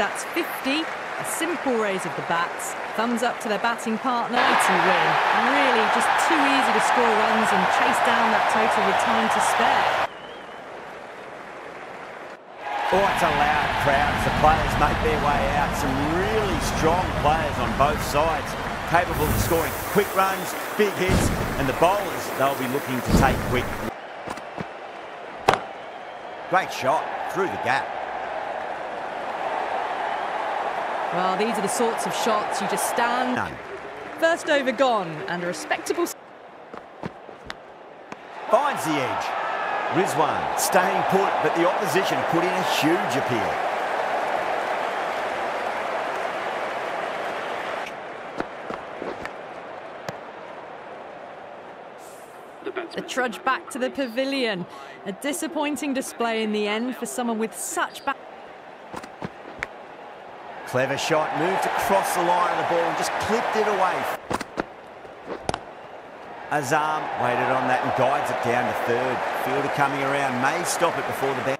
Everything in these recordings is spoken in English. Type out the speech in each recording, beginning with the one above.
That's 50. A simple raise of the bats. Thumbs up to their batting partner. Mighty win. Really just too easy to score runs and chase down that total with time to spare. Oh, it's a loud crowd as the players make their way out. Some really strong players on both sides, capable of scoring quick runs, big hits, and the bowlers, they'll be looking to take quick. Great shot through the gap. Well, these are the sorts of shots you just stand. None. First over gone and a respectable. Finds the edge. Rizwan staying put, but the opposition put in a huge appeal. The trudge back to the pavilion. A disappointing display in the end for someone with such back. Clever shot, moved across the line of the ball and just clipped it away. Azam waited on that and guides it down to third. Fielder coming around, may stop it before the bounce.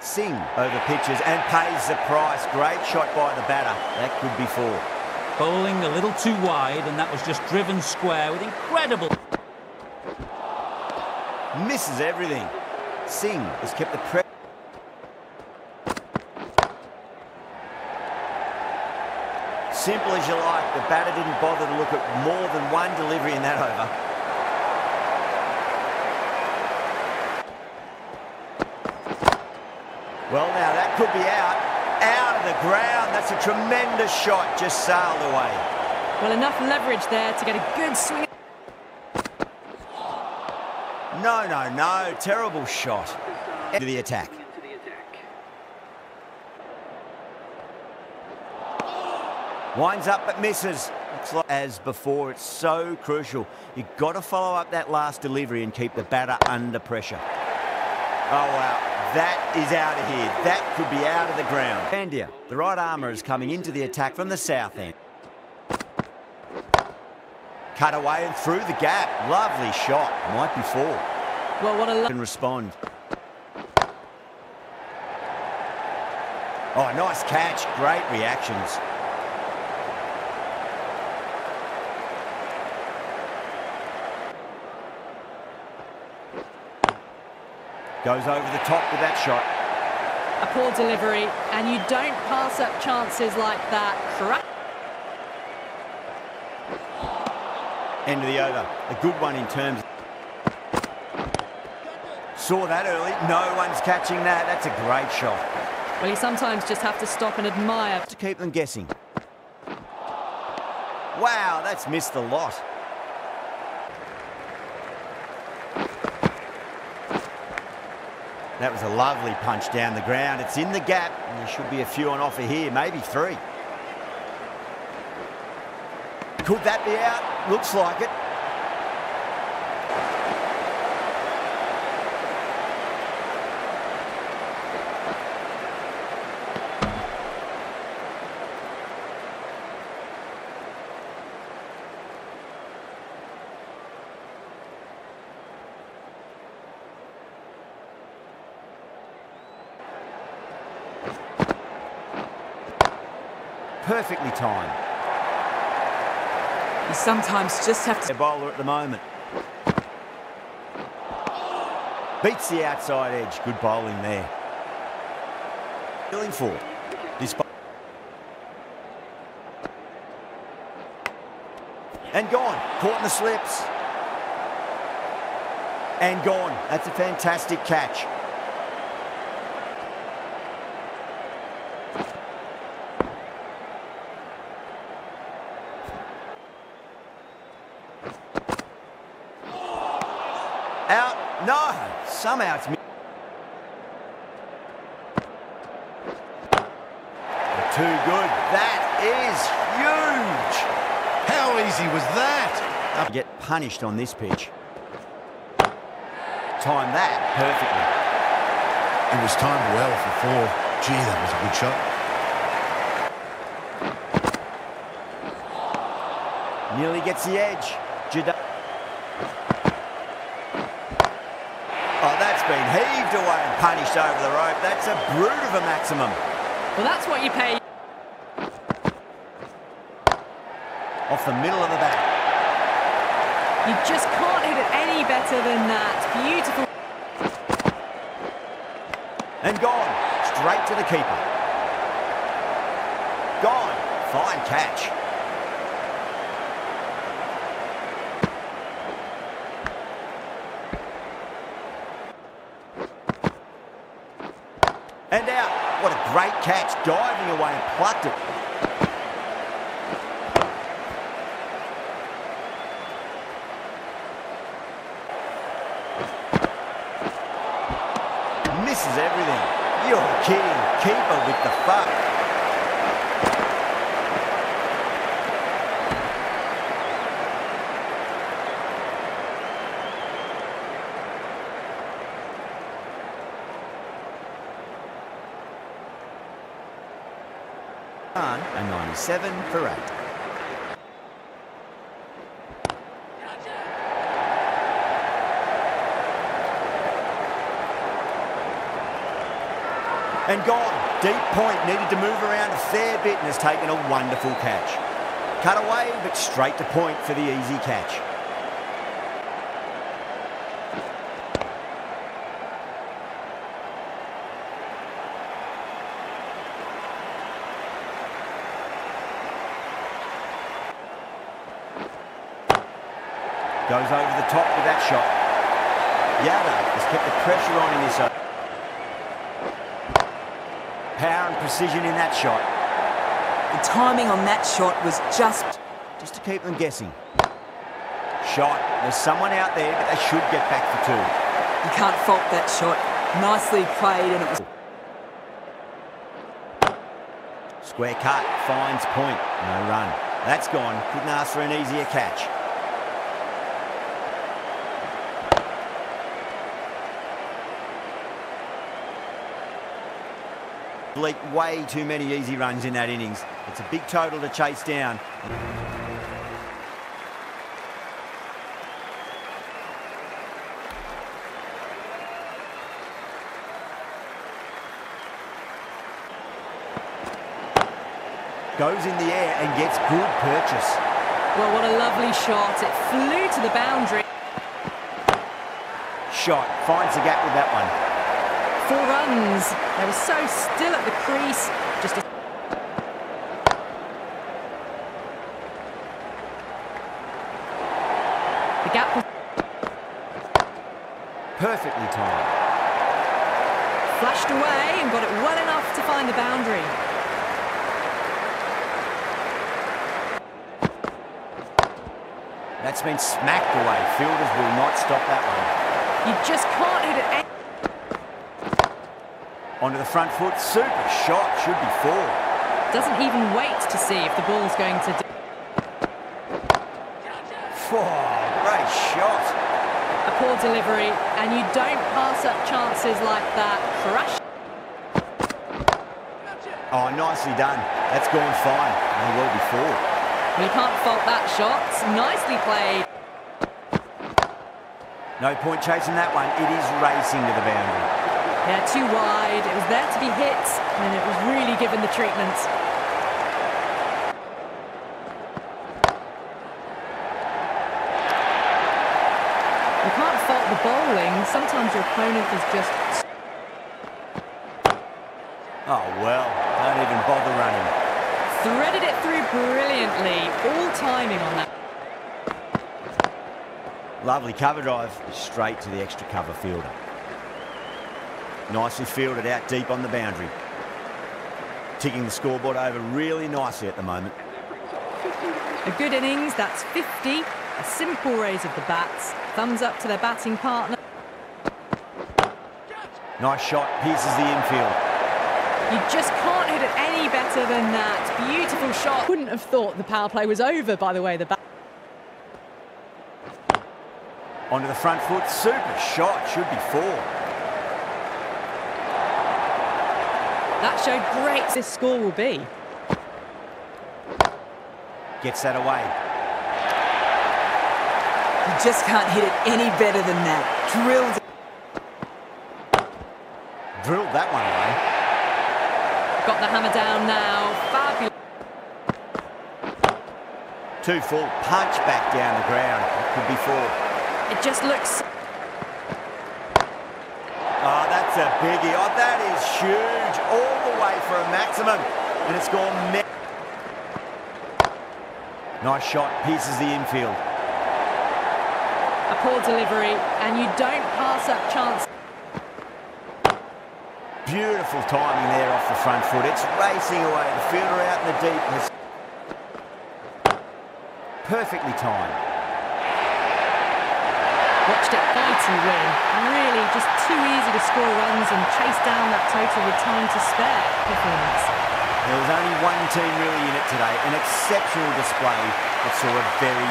Singh over pitches and pays the price. Great shot by the batter. That could be four. Bowling a little too wide, and that was just driven square with incredible... Misses everything. Singh has kept the pressure. Simple as you like, the batter didn't bother to look at more than one delivery in that over. Well, now that could be out. Out of the ground. That's a tremendous shot. Just sailed away. Well, enough leverage there to get a good swing. No, no, no. Terrible shot. Into the attack. Winds up but misses. As before, it's so crucial. You've got to follow up that last delivery and keep the batter under pressure. Oh, wow. That is out of here. That could be out of the ground. Pandya, the right armour, is coming into the attack from the south end. Cut away and through the gap. Lovely shot. Might be four. Well, what a Can respond. Oh, nice catch. Great reactions. Goes over the top with that shot. a poor delivery, and you don't pass up chances like that. End of the over. A good one in terms. Saw that early. No one's catching that. That's a great shot. Well, you sometimes just have to stop and admire. To keep them guessing. Wow, that's missed a lot. That was a lovely punch down the ground. It's in the gap, and there should be a few on offer here, maybe three. Could that be out? Looks like it. Perfectly timed. You sometimes just have to... Their bowler at the moment. Beats the outside edge. Good bowling there. Feeling for this. And gone. Caught in the slips. And gone. That's a fantastic catch. Out. No. Somehow it's. Too good. That is huge. How easy was that? Get punished on this pitch. Time that perfectly. It was timed well for four. Gee, that was a good shot. Nearly gets the edge. Jada- been heaved away and punished over the rope. That's a brute of a maximum. Well, that's what you pay. Off the middle of the bat. You just can't hit it any better than that. Beautiful. And gone. Straight to the keeper. Gone. Fine catch. And out. What a great catch. Diving away and plucked it. 7 for eight. And gone. Deep point. Needed to move around a fair bit and has taken a wonderful catch. Cut away, but straight to point for the easy catch. Goes over the top with that shot. Yada has kept the pressure on in this. o- Power and precision in that shot. The timing on that shot was just Just to keep them guessing. Shot. There's someone out there, but they should get back for two. You can't fault that shot. Nicely played, and it was. Square cut. Finds point. No run. That's gone. Couldn't ask for an easier catch. Leaked way too many easy runs in that innings. It's a big total to chase down. Goes in the air and gets good purchase. Well, what a lovely shot. It flew to the boundary. Shot. Finds the gap with that one. Four runs. They were so still at the crease. Just a The gap was Perfectly timed. flashed away and got it well enough to find the boundary. That's been smacked away. Fielders will not stop that one. You just can't hit it. Onto the front foot. Super shot. Should be four. Doesn't even wait to see if the ball's going to. Four. Great shot. A poor delivery, and you don't pass up chances like that. Crash. Oh, nicely done. That's gone fine. May well be four. You can't fault that shot. Nicely played. No point chasing that one. It is racing to the boundary. Yeah, too wide. It was there to be hit, and it was really given the treatment. You can't fault the bowling. Sometimes your opponent is just Oh, well. Don't even bother running. threaded it through brilliantly. All timing on that. Lovely cover drive. Straight to the extra cover fielder. Nicely fielded out deep on the boundary. Ticking the scoreboard over really nicely at the moment. A good innings, that's 50. A simple raise of the bats. Thumbs up to their batting partner. Nice shot. Pierces the infield. You just can't hit it any better than that. Beautiful shot. Wouldn't have thought the power play was over by the way the bat. Onto the front foot. Super shot. Should be four. That showed great this score will be. Gets that away. You just can't hit it any better than that. Drilled. Drilled that one away. Got the hammer down now. Fabulous. Two full punch back down the ground. Could be four. It just looks... that's a biggie. Oh, that is huge. All the way for a maximum. And it's gone. Nice shot. Pierces the infield. a poor delivery, and you don't pass up chance. Beautiful timing there off the front foot. It's racing away. The fielder out in the deep has perfectly timed. Watched it fighting win. Really just too easy to score runs and chase down that total with time to spare performance. There was only one team really in it today. An exceptional display that saw a very